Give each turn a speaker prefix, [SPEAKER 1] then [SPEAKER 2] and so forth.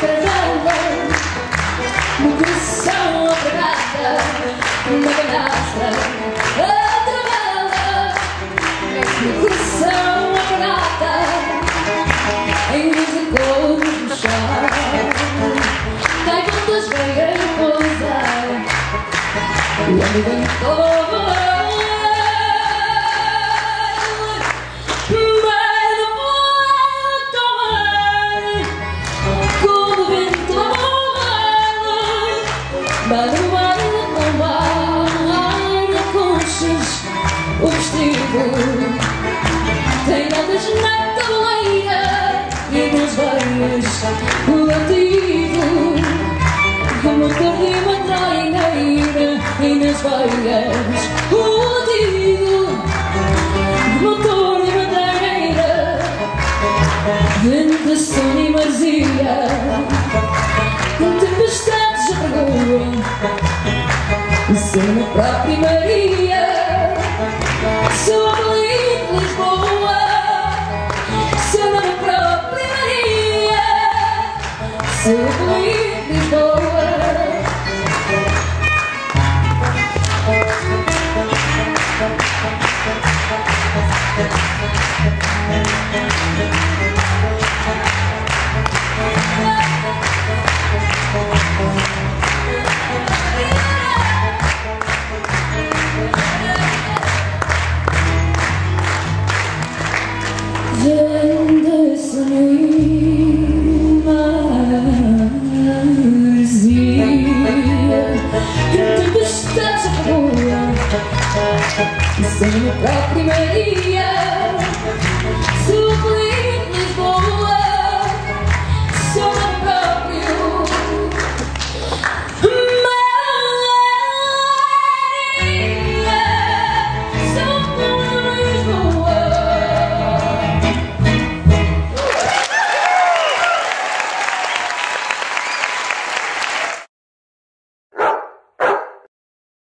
[SPEAKER 1] Fernanda No coração apertada Na canastra Outra bala No coração apertada Em musicou no chão Cai com duas veias pousar O levantou Barulho ainda conchas o vestido Treinadas na caleia e nas veias o latido Como que uma treineira e nas veias o latido Motor e madeireira, entre sono e marzia Cena para a primaria. Sou Lisboa. Cena para a primaria. Sou Lisboa. Própria Maria